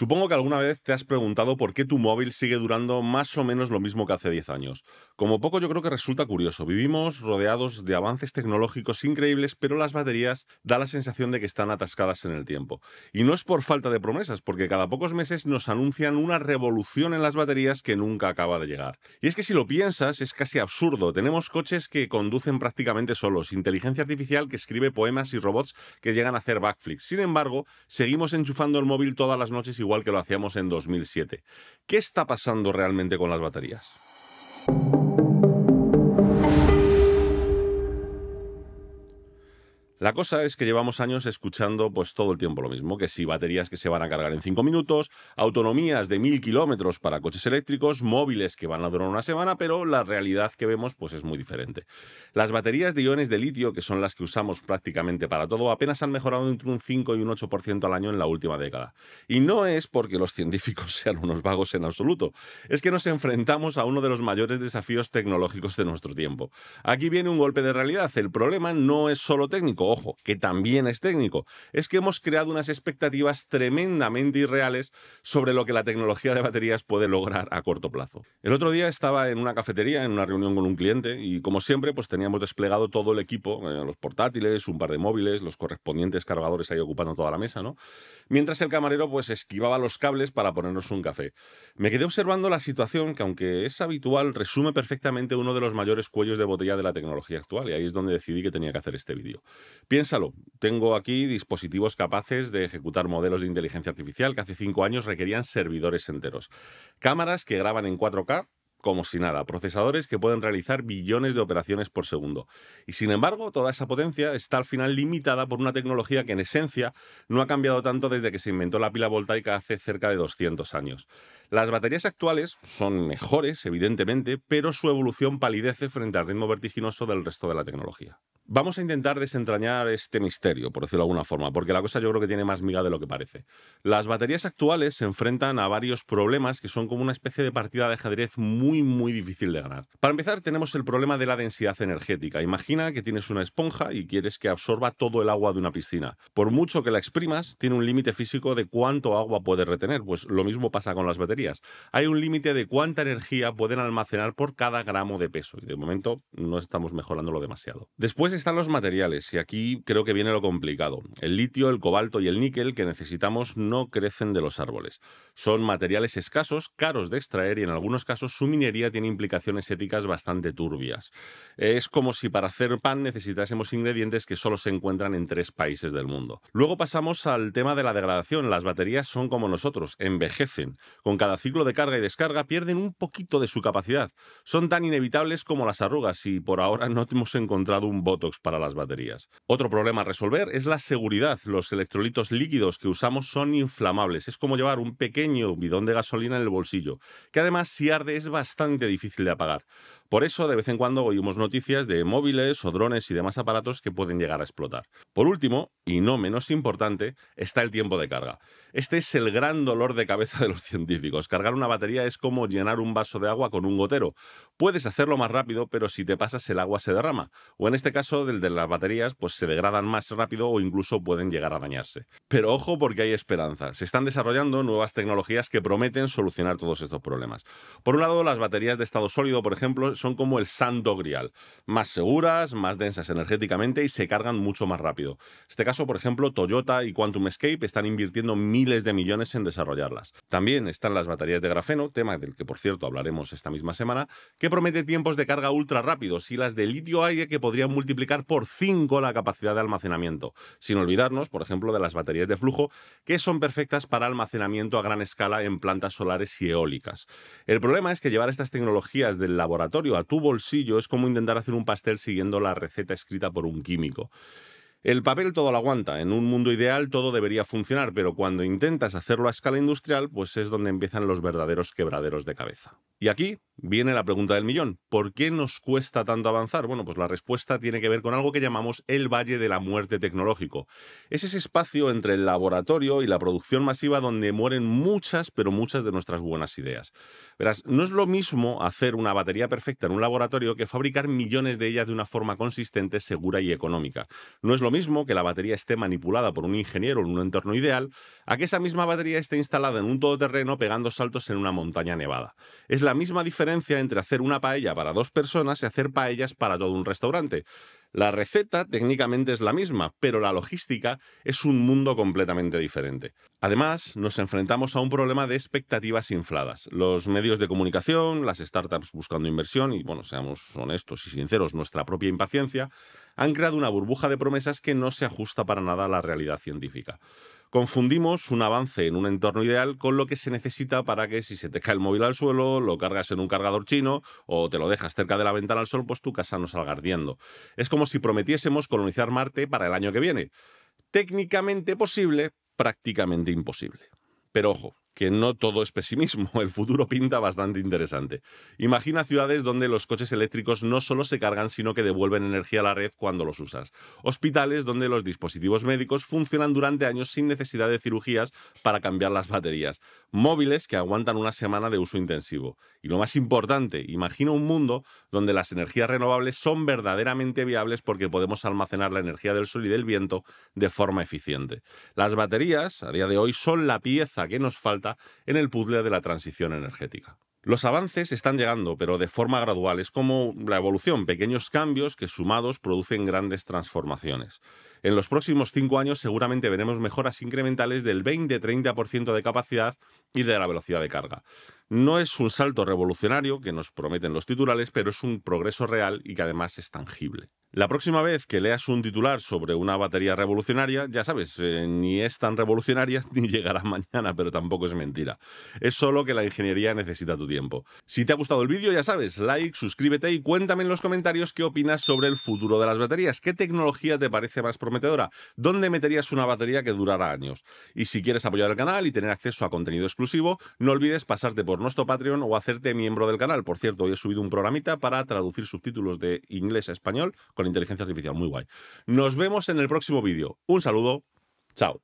Supongo que alguna vez te has preguntado por qué tu móvil sigue durando más o menos lo mismo que hace 10 años. Como poco yo creo que resulta curioso. Vivimos rodeados de avances tecnológicos increíbles, pero las baterías da la sensación de que están atascadas en el tiempo. Y no es por falta de promesas, porque cada pocos meses nos anuncian una revolución en las baterías que nunca acaba de llegar. Y es que si lo piensas, es casi absurdo. Tenemos coches que conducen prácticamente solos, inteligencia artificial que escribe poemas y robots que llegan a hacer backflips. Sin embargo, seguimos enchufando el móvil todas las noches que lo hacíamos en 2007. ¿Qué está pasando realmente con las baterías? La cosa es que llevamos años escuchando pues todo el tiempo lo mismo, que si baterías que se van a cargar en 5 minutos, autonomías de 1000 kilómetros para coches eléctricos, móviles que van a durar una semana, pero la realidad que vemos pues es muy diferente. Las baterías de iones de litio, que son las que usamos prácticamente para todo, apenas han mejorado entre un 5 y un 8% al año en la última década. Y no es porque los científicos sean unos vagos en absoluto, es que nos enfrentamos a uno de los mayores desafíos tecnológicos de nuestro tiempo. Aquí viene un golpe de realidad, el problema no es solo técnico, ojo, que también es técnico, es que hemos creado unas expectativas tremendamente irreales sobre lo que la tecnología de baterías puede lograr a corto plazo. El otro día estaba en una cafetería, en una reunión con un cliente, y como siempre, pues teníamos desplegado todo el equipo, eh, los portátiles, un par de móviles, los correspondientes cargadores ahí ocupando toda la mesa, ¿no? Mientras el camarero pues esquivaba los cables para ponernos un café. Me quedé observando la situación que, aunque es habitual, resume perfectamente uno de los mayores cuellos de botella de la tecnología actual, y ahí es donde decidí que tenía que hacer este vídeo. Piénsalo, tengo aquí dispositivos capaces de ejecutar modelos de inteligencia artificial que hace cinco años requerían servidores enteros. Cámaras que graban en 4K como si nada, procesadores que pueden realizar billones de operaciones por segundo. Y sin embargo, toda esa potencia está al final limitada por una tecnología que en esencia no ha cambiado tanto desde que se inventó la pila voltaica hace cerca de 200 años. Las baterías actuales son mejores, evidentemente, pero su evolución palidece frente al ritmo vertiginoso del resto de la tecnología. Vamos a intentar desentrañar este misterio, por decirlo de alguna forma, porque la cosa yo creo que tiene más miga de lo que parece. Las baterías actuales se enfrentan a varios problemas que son como una especie de partida de ajedrez muy, muy difícil de ganar. Para empezar, tenemos el problema de la densidad energética. Imagina que tienes una esponja y quieres que absorba todo el agua de una piscina. Por mucho que la exprimas, tiene un límite físico de cuánto agua puede retener. Pues lo mismo pasa con las baterías. Hay un límite de cuánta energía pueden almacenar por cada gramo de peso. Y de momento no estamos mejorándolo demasiado. Después están los materiales y aquí creo que viene lo complicado. El litio, el cobalto y el níquel que necesitamos no crecen de los árboles. Son materiales escasos, caros de extraer y en algunos casos su minería tiene implicaciones éticas bastante turbias. Es como si para hacer pan necesitásemos ingredientes que solo se encuentran en tres países del mundo. Luego pasamos al tema de la degradación. Las baterías son como nosotros, envejecen. Con cada ciclo de carga y descarga pierden un poquito de su capacidad. Son tan inevitables como las arrugas y por ahora no hemos encontrado un para las baterías. Otro problema a resolver es la seguridad. Los electrolitos líquidos que usamos son inflamables. Es como llevar un pequeño bidón de gasolina en el bolsillo, que además si arde es bastante difícil de apagar. Por eso, de vez en cuando oímos noticias de móviles o drones y demás aparatos que pueden llegar a explotar. Por último, y no menos importante, está el tiempo de carga. Este es el gran dolor de cabeza de los científicos. Cargar una batería es como llenar un vaso de agua con un gotero. Puedes hacerlo más rápido, pero si te pasas el agua se derrama. O en este caso, del de las baterías, pues se degradan más rápido o incluso pueden llegar a dañarse. Pero ojo porque hay esperanza. Se están desarrollando nuevas tecnologías que prometen solucionar todos estos problemas. Por un lado, las baterías de estado sólido, por ejemplo, son como el santo grial. Más seguras, más densas energéticamente y se cargan mucho más rápido. En este caso, por ejemplo, Toyota y Quantum Escape están invirtiendo miles de millones en desarrollarlas. También están las baterías de grafeno, tema del que por cierto hablaremos esta misma semana, que promete tiempos de carga ultra rápidos y las de litio-aire que podrían multiplicar por 5 la capacidad de almacenamiento. Sin olvidarnos, por ejemplo, de las baterías de flujo, que son perfectas para almacenamiento a gran escala en plantas solares y eólicas. El problema es que llevar estas tecnologías del laboratorio a tu bolsillo es como intentar hacer un pastel siguiendo la receta escrita por un químico. El papel todo lo aguanta. En un mundo ideal todo debería funcionar, pero cuando intentas hacerlo a escala industrial, pues es donde empiezan los verdaderos quebraderos de cabeza. Y aquí viene la pregunta del millón. ¿Por qué nos cuesta tanto avanzar? Bueno, pues la respuesta tiene que ver con algo que llamamos el Valle de la Muerte Tecnológico. Es ese espacio entre el laboratorio y la producción masiva donde mueren muchas, pero muchas de nuestras buenas ideas. Verás, no es lo mismo hacer una batería perfecta en un laboratorio que fabricar millones de ellas de una forma consistente, segura y económica. No es lo mismo que la batería esté manipulada por un ingeniero en un entorno ideal, a que esa misma batería esté instalada en un todoterreno pegando saltos en una montaña nevada. Es la misma diferencia entre hacer una paella para dos personas y hacer paellas para todo un restaurante. La receta técnicamente es la misma, pero la logística es un mundo completamente diferente. Además, nos enfrentamos a un problema de expectativas infladas. Los medios de comunicación, las startups buscando inversión y, bueno, seamos honestos y sinceros, nuestra propia impaciencia, han creado una burbuja de promesas que no se ajusta para nada a la realidad científica. Confundimos un avance en un entorno ideal con lo que se necesita para que si se te cae el móvil al suelo, lo cargas en un cargador chino o te lo dejas cerca de la ventana al sol, pues tu casa no salga ardiendo. Es como si prometiésemos colonizar Marte para el año que viene. Técnicamente posible, prácticamente imposible. Pero ojo, que no todo es pesimismo, el futuro pinta bastante interesante. Imagina ciudades donde los coches eléctricos no solo se cargan, sino que devuelven energía a la red cuando los usas. Hospitales donde los dispositivos médicos funcionan durante años sin necesidad de cirugías para cambiar las baterías. Móviles que aguantan una semana de uso intensivo. Y lo más importante, imagina un mundo donde las energías renovables son verdaderamente viables porque podemos almacenar la energía del sol y del viento de forma eficiente. Las baterías, a día de hoy, son la pieza que nos falta en el puzzle de la transición energética. Los avances están llegando, pero de forma gradual. Es como la evolución, pequeños cambios que sumados producen grandes transformaciones. En los próximos cinco años seguramente veremos mejoras incrementales del 20-30% de capacidad y de la velocidad de carga. No es un salto revolucionario que nos prometen los titulares, pero es un progreso real y que además es tangible. La próxima vez que leas un titular sobre una batería revolucionaria, ya sabes, eh, ni es tan revolucionaria ni llegará mañana, pero tampoco es mentira. Es solo que la ingeniería necesita tu tiempo. Si te ha gustado el vídeo, ya sabes, like, suscríbete y cuéntame en los comentarios qué opinas sobre el futuro de las baterías. ¿Qué tecnología te parece más prometedora? ¿Dónde meterías una batería que durara años? Y si quieres apoyar el canal y tener acceso a contenido exclusivo, no olvides pasarte por nuestro Patreon o hacerte miembro del canal. Por cierto, hoy he subido un programita para traducir subtítulos de inglés a español con inteligencia artificial. Muy guay. Nos vemos en el próximo vídeo. Un saludo. Chao.